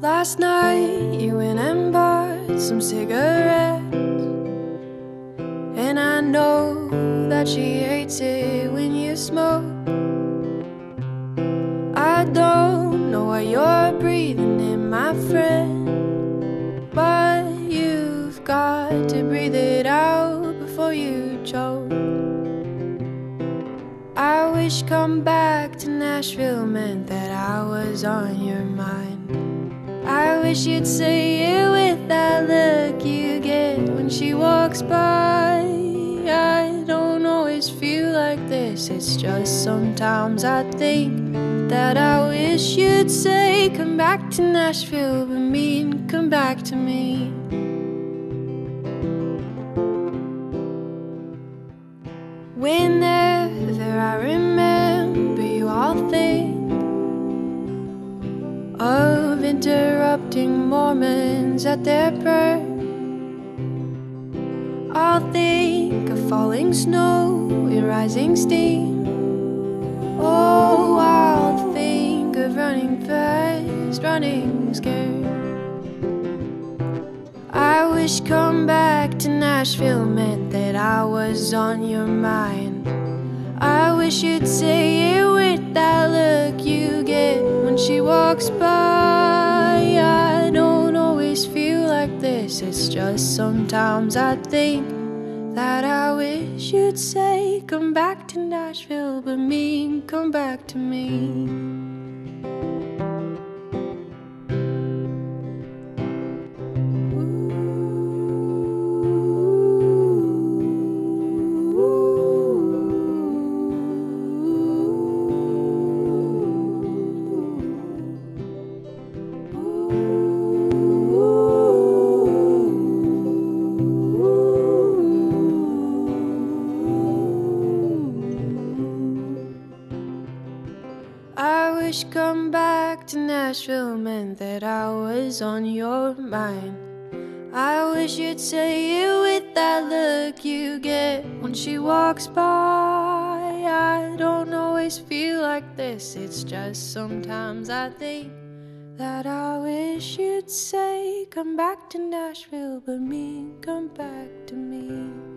Last night you went and bought some cigarettes. And I know that she hates it when you smoke. I don't know why you're breathing in, my friend. But you've got to breathe it out before you choke. I wish come back to Nashville meant that I was on your mind. I wish you'd say it with that look you get when she walks by. I don't always feel like this, it's just sometimes I think that I wish you'd say, Come back to Nashville, but mean, come back to me. Whenever I remember you, I'll think of interrupting Mormons at their prayer. I'll think of falling snow and rising steam. Oh, I'll think of running fast, running scared. I wish come back to Nashville meant that I was on your mind. I wish you'd say it with that look you get when she walks by. It's just sometimes I think that I wish you'd say, Come back to Nashville, but mean, come back to me. Wish come back to Nashville meant that I was on your mind. I wish you'd say it with that look you get when she walks by. I don't always feel like this, it's just sometimes I think that I wish you'd say, Come back to Nashville, but me, come back to me.